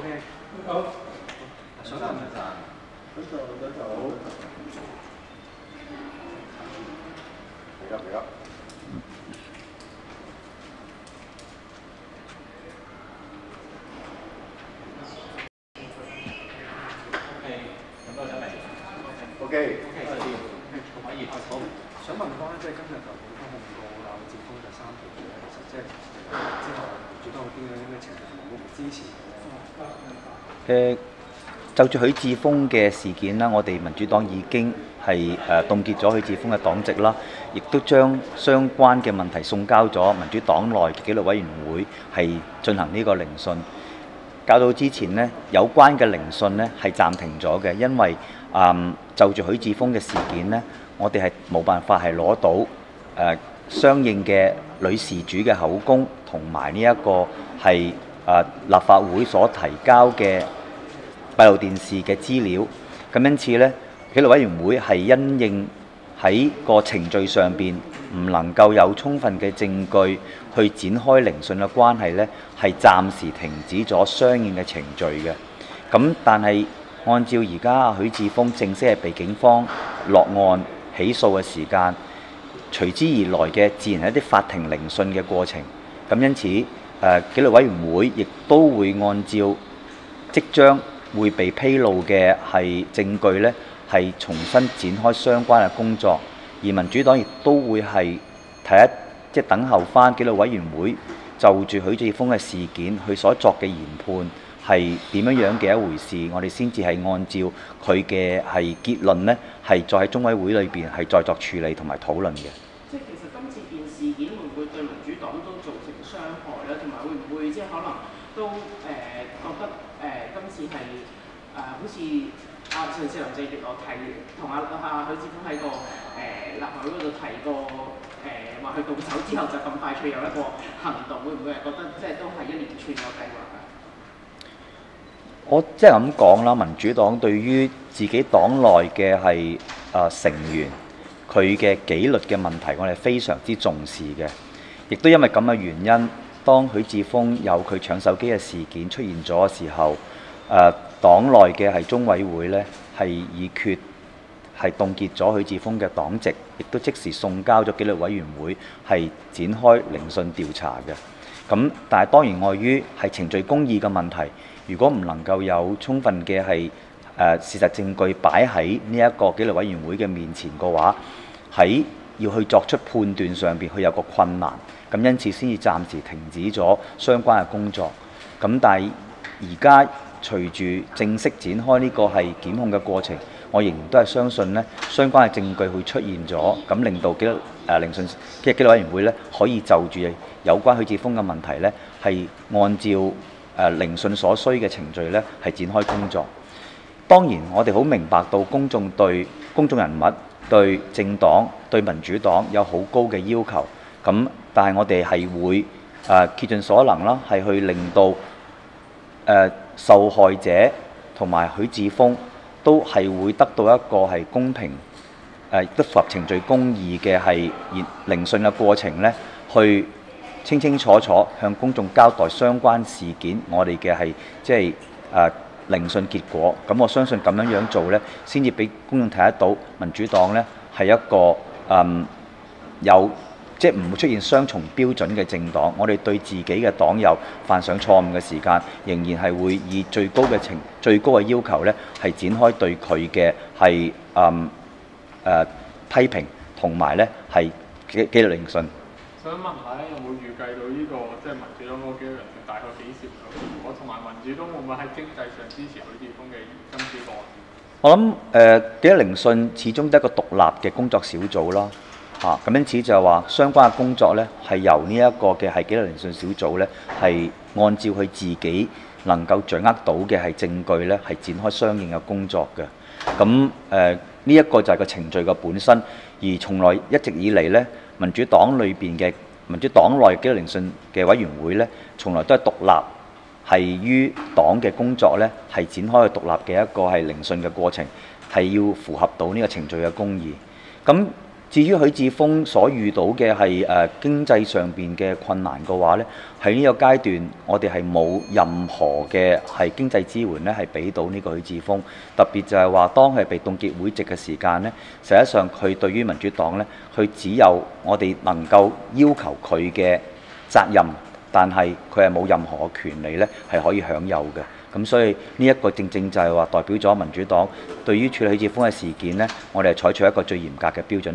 K，好，想問一陣，等陣等陣好。嚟啦嚟啦！OK，咁多謝你。OK，OK，再見。可以。好。想問翻，即係今日就警方控告劉智峰就三條罪，其實即係之後主多就住許智峰嘅事件啦，我哋民主黨已經係誒凍結咗許智峰嘅黨籍啦，亦都將相關嘅問題送交咗民主黨內嘅紀律委員會係進行呢個聆訊。搞到之前呢，有關嘅聆訊呢係暫停咗嘅，因為誒、嗯就住許智峰嘅事件呢，我哋係冇辦法係攞到誒、相應嘅女事主嘅口供，同埋呢一個係誒、呃立法會所提交嘅閉路電視嘅資料。咁因此呢，紀律委員會係因應喺個程序上邊唔能夠有充分嘅證據去展開聆訊嘅關係呢，係暫時停止咗相應嘅程序嘅。咁但係按照而家許志峰正式係被警方落案起訴嘅時間，隨之而來嘅自然係一啲法庭聆訊嘅過程。咁因此，誒、紀律委員會亦都會按照即將會被披露嘅係證據呢，係重新展開相關嘅工作。而民主黨亦都會係睇一即等候翻紀律委員會就住許智峰嘅事件，佢所作嘅研判係點樣樣嘅一回事，我哋先至係按照佢嘅係結論呢，係再喺中委會裏邊係再作處理同埋討論嘅。即係其實今次件事件會唔會對民主黨都造成傷害咧？同埋會唔會即係可能都誒、呃、覺得誒、今次係誒、呃、好似阿上次林鄭月娥提同阿阿許志峰喺個誒、立法會嗰度提過誒話佢動手之後就咁快脆有一個行動，會唔會係覺得即係都係一連串嘅計劃？我即係咁講啦，民主黨對於自己黨內嘅係誒成員佢嘅紀律嘅問題，我哋非常之重視嘅。亦都因為咁嘅原因，當許智峰有佢搶手機嘅事件出現咗嘅時候，誒、呃、黨內嘅係中委會呢，係議決係凍結咗許智峰嘅黨籍，亦都即時送交咗紀律委員會係展開聆訊調查嘅。咁但係當然礙於係程序公義嘅問題，如果唔能夠有充分嘅係誒事實證據擺喺呢一個紀律委員會嘅面前嘅話，喺要去作出判斷上邊，佢有個困難，咁因此先至暫時停止咗相關嘅工作。咁但係而家隨住正式展開呢個係檢控嘅過程，我仍然都係相信呢相關嘅證據會出現咗，咁令到紀律誒聆訊嘅紀律委員會呢，可以就住有關許志峰嘅問題呢，係按照誒聆訊所需嘅程序呢，係展開工作。當然，我哋好明白到公眾對公眾人物、對政黨、對民主黨有好高嘅要求。咁，但係我哋係會誒、竭盡所能啦，係去令到誒、受害者同埋許志峰都係會得到一個係公平誒，都符合程序公義嘅係聆聆訊嘅過程呢，去清清楚楚向公眾交代相關事件，我哋嘅係即係誒。聆訊結果，咁我相信咁樣樣做呢，先至俾公眾睇得到民主黨呢係一個嗯有即係唔會出現雙重標準嘅政黨。我哋對自己嘅黨友犯上錯誤嘅時間，仍然係會以最高嘅情最高嘅要求呢，係展開對佢嘅係嗯誒批評同埋呢係紀紀律聆訊。想問下咧，有冇預計到呢、個即係民主黨嗰幾個人選大概幾時會有結果？同埋民主黨會唔會喺經濟上支持許智峰嘅今次個案？我諗誒紀律聆訊始終都係一個獨立嘅工作小組啦，嚇、咁因此就係話相關嘅工作呢，係由呢一個嘅係紀律聆訊小組呢，係按照佢自己能夠掌握到嘅係證據呢，係展開相應嘅工作嘅。咁誒呢一個就係個程序嘅本身，而從來一直以嚟呢，民主黨裏邊嘅民主黨內紀律聆訊嘅委員會呢，從來都係獨立。係於黨嘅工作呢，係展開獨立嘅一個係聆訊嘅過程，係要符合到呢個程序嘅公義。咁至於許志峰所遇到嘅係誒經濟上邊嘅困難嘅話呢，喺呢個階段我哋係冇任何嘅係經濟支援呢係俾到呢個許志峰。特別就係話當佢被凍結會籍嘅時間呢，實際上佢對於民主黨呢，佢只有我哋能夠要求佢嘅責任，但係佢係冇任何權利呢係可以享有嘅。咁所以呢一個正正就係話代表咗民主黨對於處理許志峰嘅事件呢，我哋係採取一個最嚴格嘅標準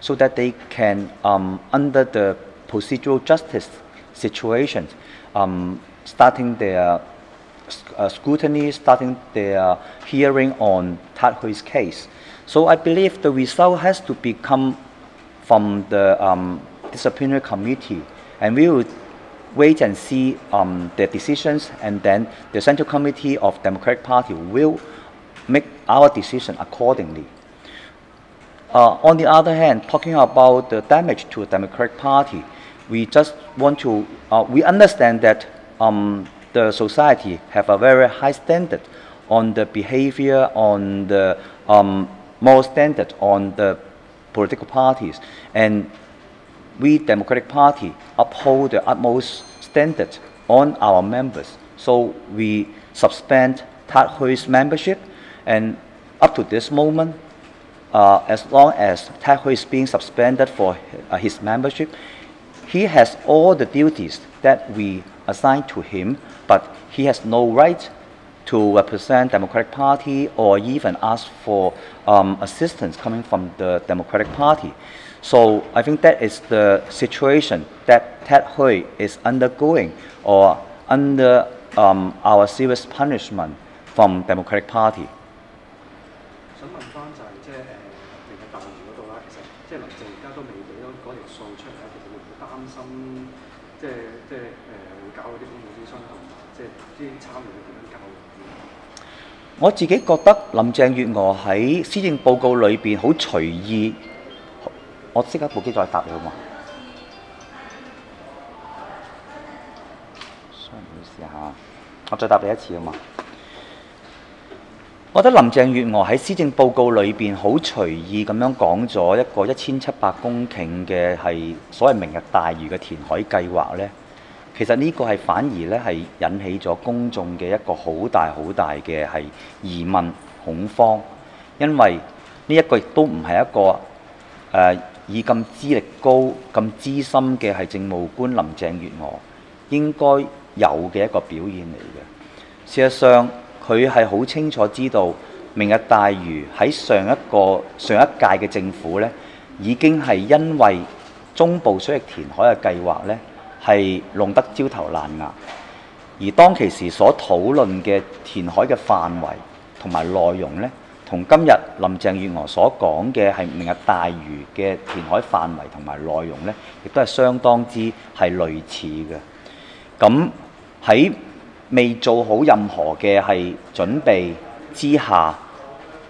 so that they can, um, under the procedural justice situation, um, starting their uh, scrutiny, starting their hearing on Ted Hui's case. So I believe the result has to become from the um, disciplinary committee, and we will wait and see um, their decisions, and then the Central Committee of Democratic Party will make our decision accordingly. Uh, on the other hand, talking about the damage to the Democratic Party, we just want to, uh, we understand that um, the society have a very high standard on the behavior, on the um, moral standard, on the political parties. And we Democratic Party uphold the utmost standard on our members. So we suspend Tat Hui's membership, and up to this moment, uh, as long as Tat Hui is being suspended for uh, his membership, he has all the duties that we assign to him, but he has no right to represent Democratic Party or even ask for um, assistance coming from the Democratic Party. So I think that is the situation that Ted Hui is undergoing or under um, our serious punishment from Democratic Party. 即係啲參與點樣搞？我自己覺得林鄭月娥喺施政報告裏邊好隨意，我即刻部機再答你好嘛？唔好意思嚇，我再答你一次好嘛？我覺得林鄭月娥喺施政報告裏邊好隨意咁樣講咗一個一千七百公頃嘅係所謂明日大嶼嘅填海計劃呢。其實呢個係反而咧係引起咗公眾嘅一個好大好大嘅係疑問恐慌，因為呢一個亦都唔係一個誒、以咁資歷高、咁資深嘅係政務官林鄭月娥應該有嘅一個表現嚟嘅。事實上，佢係好清楚知道明日大嶼喺上一個上一屆嘅政府呢已經係因為中部水域填海嘅計劃呢。係弄得焦頭爛額，而當其時所討論嘅填海嘅範圍同埋內容呢，同今日林鄭月娥所講嘅係明日大嶼嘅填海範圍同埋內容呢，亦都係相當之係類似嘅。咁喺未做好任何嘅係準備之下，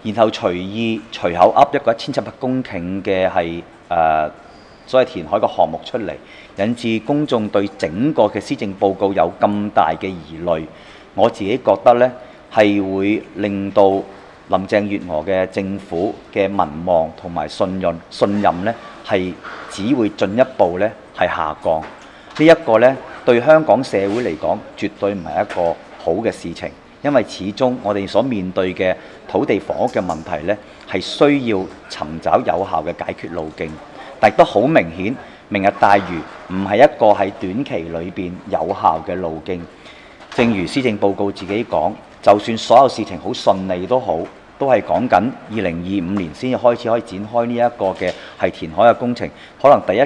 然後隨意隨口噏一個一千七百公頃嘅係誒所謂填海嘅項目出嚟。引致公眾對整個嘅施政報告有咁大嘅疑慮，我自己覺得呢係會令到林鄭月娥嘅政府嘅民望同埋信任信任呢係只會進一步呢係下降。呢一個呢對香港社會嚟講，絕對唔係一個好嘅事情，因為始終我哋所面對嘅土地房屋嘅問題呢係需要尋找有效嘅解決路徑，但亦都好明顯。明日大嶼唔係一個喺短期裏邊有效嘅路徑。正如施政報告自己講，就算所有事情好順利都好，都係講緊二零二五年先至開始可以展開呢一個嘅係填海嘅工程。可能第一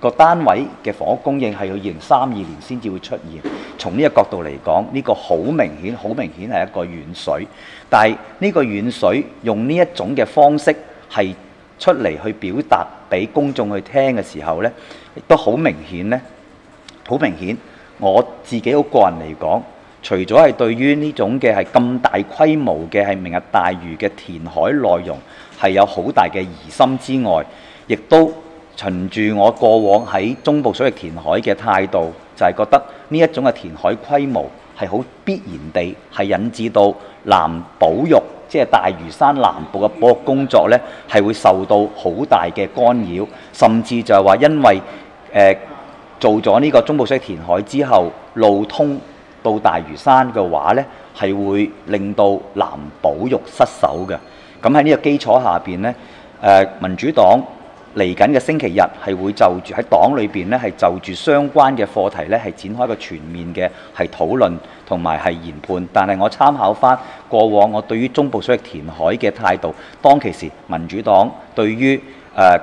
個單位嘅房屋供應係要二零三二年先至會出現。從呢個角度嚟講，呢、個好明顯，好明顯係一個軟水。但係呢個軟水用呢一種嘅方式係出嚟去表達俾公眾去聽嘅時候呢，亦都好明顯呢，好明顯我自己好個人嚟講，除咗係對於呢種嘅係咁大規模嘅係明日大嶼嘅填海內容係有好大嘅疑心之外，亦都循住我過往喺中部水域填海嘅態度，就係、覺得呢一種嘅填海規模係好必然地係引致到南保育，即係大嶼山南部嘅保育工作呢，係會受到好大嘅干擾，甚至就係話因為誒、做咗呢個中部水填海之後，路通到大嶼山嘅話呢，係會令到南保育失守嘅。咁喺呢個基礎下邊呢，誒、民主黨嚟緊嘅星期日係會就住喺黨裏邊呢，係就住相關嘅課題呢，係展開一個全面嘅係討論同埋係研判。但係我參考翻過往我對於中部水域填海嘅態度，當其時民主黨對於誒、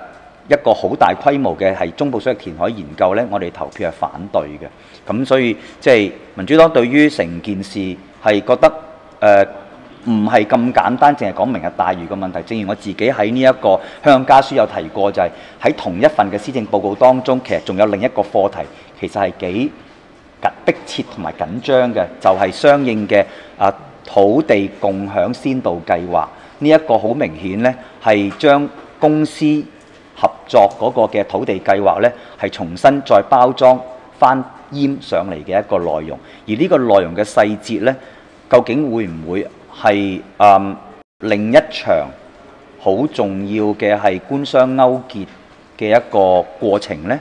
一個好大規模嘅係中部水域填海研究呢，我哋投票係反對嘅。咁所以即係民主黨對於成件事係覺得誒唔係咁簡單，淨係講明日大嶼嘅問題。正如我自己喺呢一個香港家書有提過，就係、喺同一份嘅施政報告當中，其實仲有另一個課題，其實係幾緊迫切同埋緊張嘅，就係、相應嘅啊土地共享先導計劃。呢、一個好明顯呢，係將公司合作嗰個嘅土地計劃呢，係重新再包裝翻醃上嚟嘅一個內容。而呢個內容嘅細節呢，究竟會唔會係誒另一場好重要嘅係官商勾結嘅一個過程呢？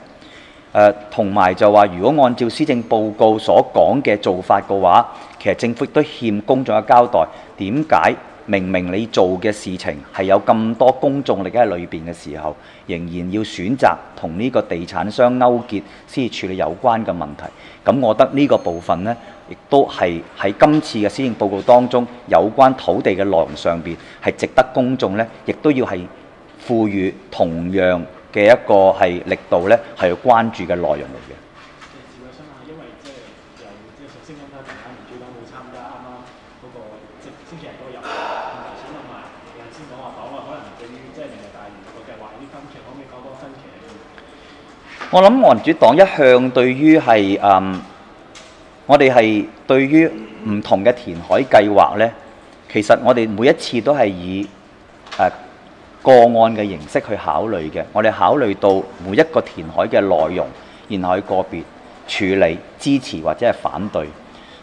誒同埋就話，如果按照施政報告所講嘅做法嘅話，其實政府都欠公眾嘅交代。點解明明你做嘅事情係有咁多公眾力喺裏邊嘅時候，仍然要選擇同呢個地產商勾結先至處理有關嘅問題？咁我覺得呢個部分呢，亦都係喺今次嘅施政報告當中有關土地嘅內容上邊係值得公眾呢，亦都要係賦予同樣嘅一個係力度呢，係要關注嘅內容嚟嘅。我諗民主黨一向對於係誒、嗯我哋係對於唔同嘅填海計劃呢，其實我哋每一次都係以誒、個案嘅形式去考慮嘅。我哋考慮到每一個填海嘅內容，然後去個別處理、支持或者係反對。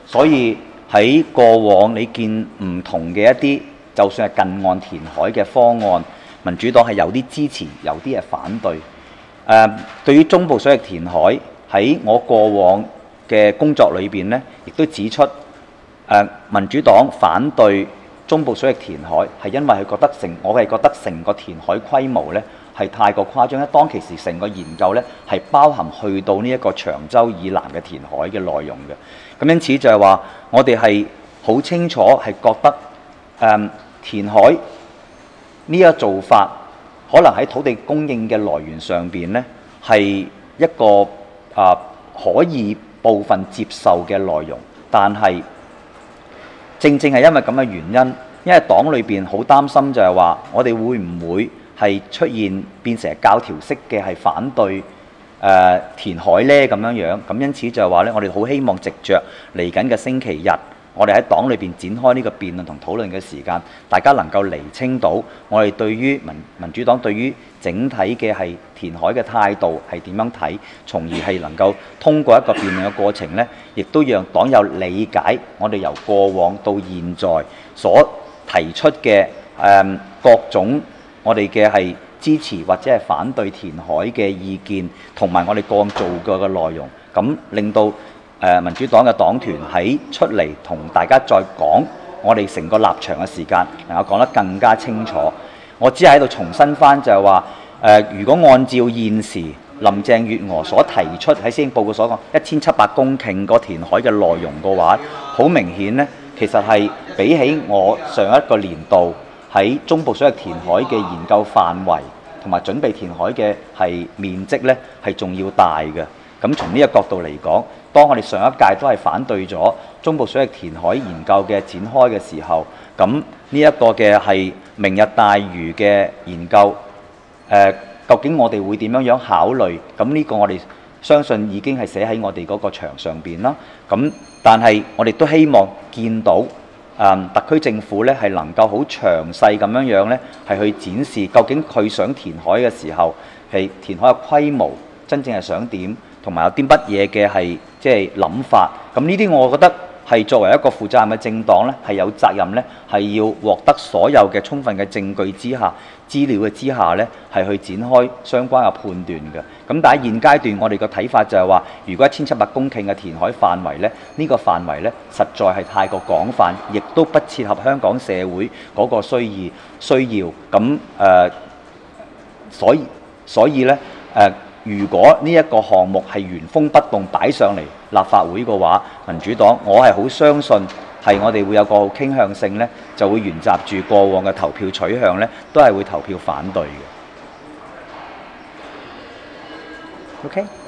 所以喺過往你見唔同嘅一啲，就算係近岸填海嘅方案，民主黨係有啲支持，有啲係反對。誒、對於中部水域填海，喺我過往嘅工作裏邊呢，亦都指出誒、民主黨反對中部水域填海，係因為佢覺得成，我係覺得成個填海規模呢係太過誇張咧。當其時成個研究呢係包含去到呢一個長洲以南嘅填海嘅內容嘅。咁因此就係話，我哋係好清楚係覺得誒、填海呢個做法，可能喺土地供應嘅來源上邊呢，係一個啊、可以部分接受嘅內容，但係正正係因為咁嘅原因，因為黨裏邊好擔心就係話，我哋會唔會係出現變成教條式嘅係反對誒、填海呢？咁樣樣？咁因此就係話呢，我哋好希望藉着嚟緊嘅星期日。我哋喺黨裏邊展開呢個辯論同討論嘅時間，大家能夠釐清到我哋對於民民主黨對於整體嘅係填海嘅態度係點樣睇，從而係能夠通過一個辯論嘅過程呢，亦都讓黨友理解我哋由過往到現在所提出嘅誒、各種我哋嘅係支持或者係反對填海嘅意見，同埋我哋個案做過嘅內容，咁令到誒、民主黨嘅黨團喺出嚟同大家再講我哋成個立場嘅時間，能夠講得更加清楚。我只係喺度重申翻就係話誒，如果按照現時林鄭月娥所提出喺施政報告所講一千七百公頃個填海嘅內容嘅話，好明顯呢，其實係比起我上一個年度喺中部水域填海嘅研究範圍同埋準備填海嘅係面積呢，係仲要大嘅。咁從呢個角度嚟講，當我哋上一屆都係反對咗中部水域填海研究嘅展開嘅時候，咁呢一個嘅係明日大嶼嘅研究，誒、究竟我哋會點樣樣考慮？咁呢個我哋相信已經係寫喺我哋嗰個牆上邊啦。咁但係我哋都希望見到誒、特區政府呢係能夠好詳細咁樣樣呢係去展示究竟佢想填海嘅時候係填海嘅規模真正係想點，同埋有啲乜嘢嘅係即係諗法。咁呢啲我覺得係作為一個負責任嘅政黨呢，係有責任呢，係要獲得所有嘅充分嘅證據之下、資料嘅之下呢，係去展開相關嘅判斷嘅。咁但係現階段我哋嘅睇法就係話，如果一千七百公頃嘅填海範圍呢，呢、個範圍呢，實在係太過廣泛，亦都不切合香港社會嗰個需要需要。咁誒、所以所以咧誒、如果呢一個項目係原封不動擺上嚟立法會嘅話，民主黨我係好相信係我哋會有個傾向性呢，就會沿襲住過往嘅投票取向呢，都係會投票反對嘅。OK。